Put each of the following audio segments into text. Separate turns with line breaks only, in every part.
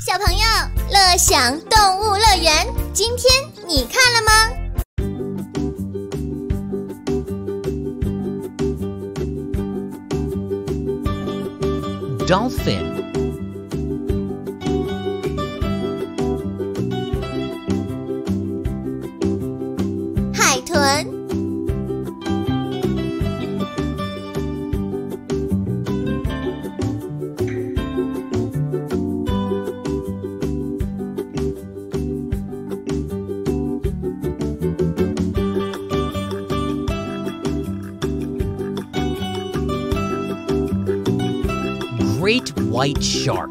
小朋友，乐享动物乐园，今天你看了吗
？Dolphin great white shark.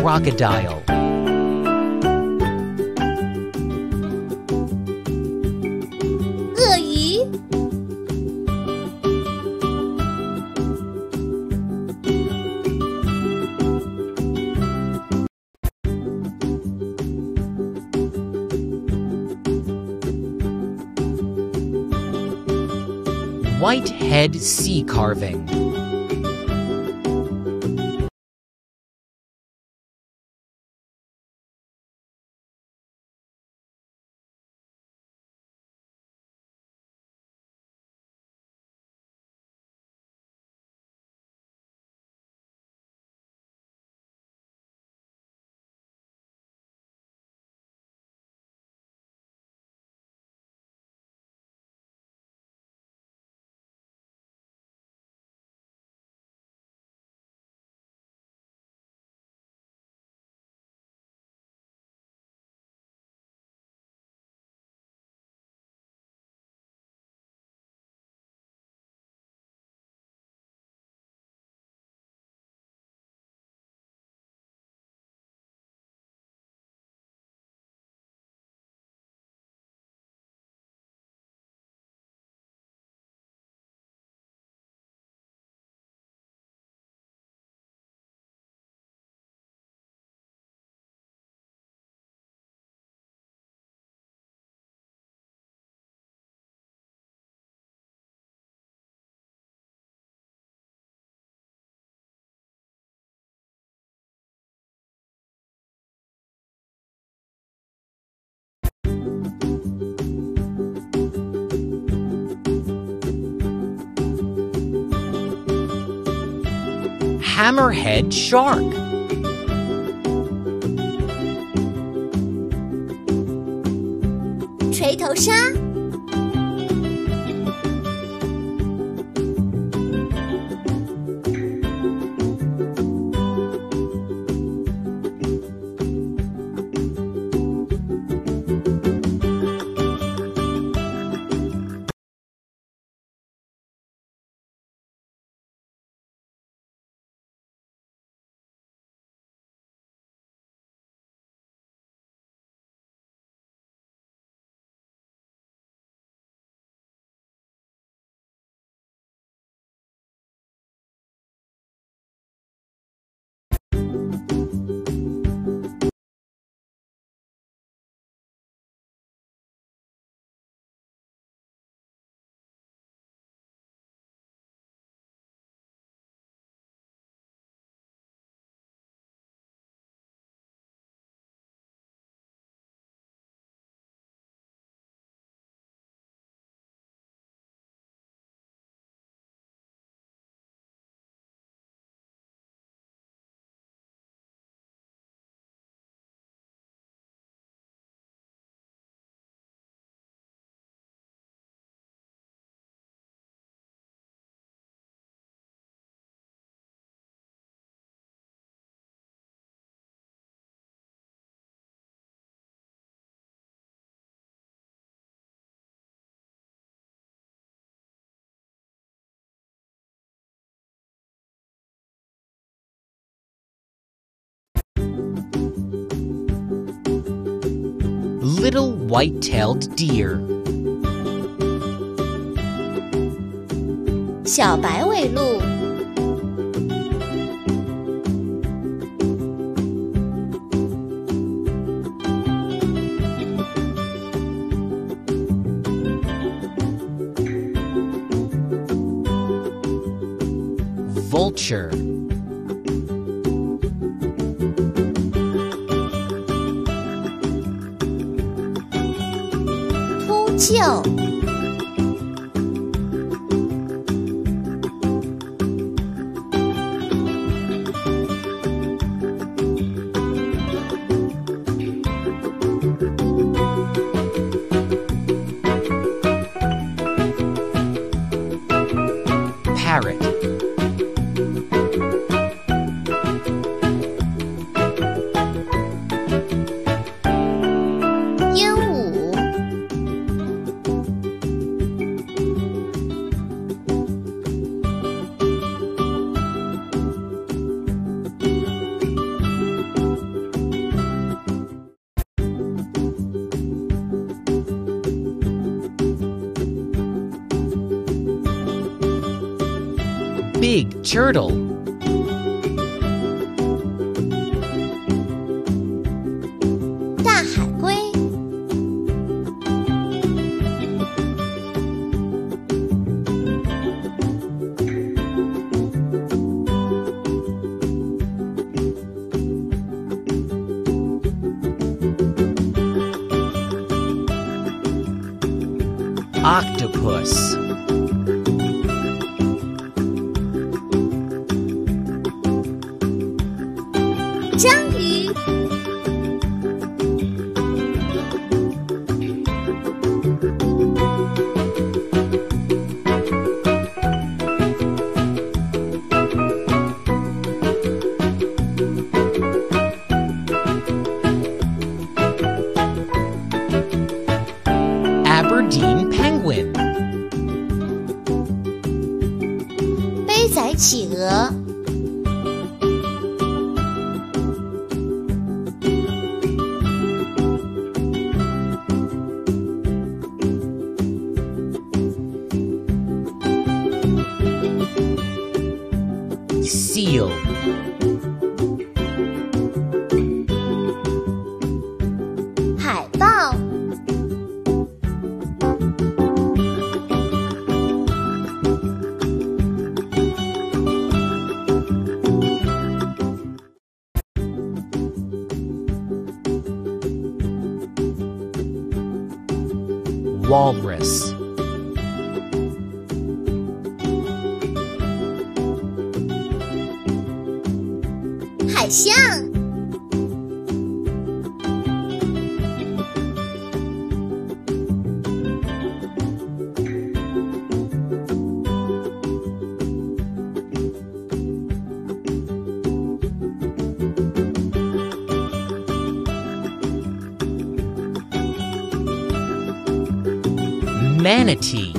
Crocodile. Whitehead sea carving. Hammerhead shark. Little White-tailed Deer》
小白尾鹿。
Vulture. 九 Big turtle. Octopus. Walrus.
海
Manatee.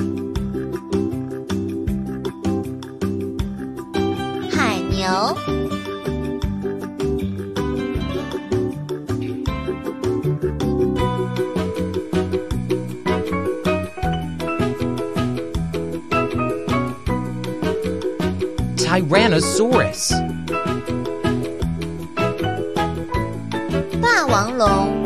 海牛。
Tyrannosaurus.
霸王龙。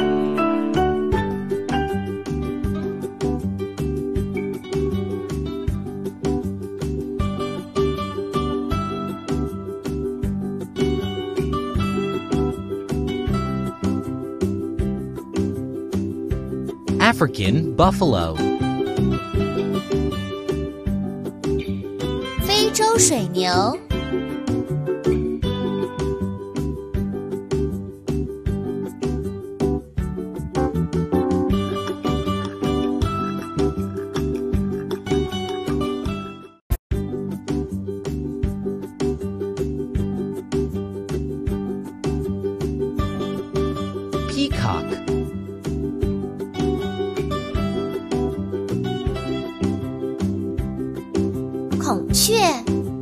African buffalo.
非洲水牛。 で。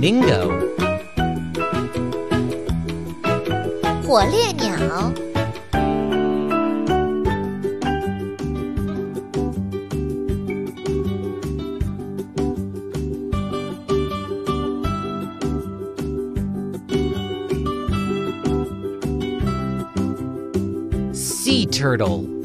Flamingo. Sea turtle.